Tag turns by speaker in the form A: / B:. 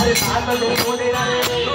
A: अरे साथ दो मोरे रे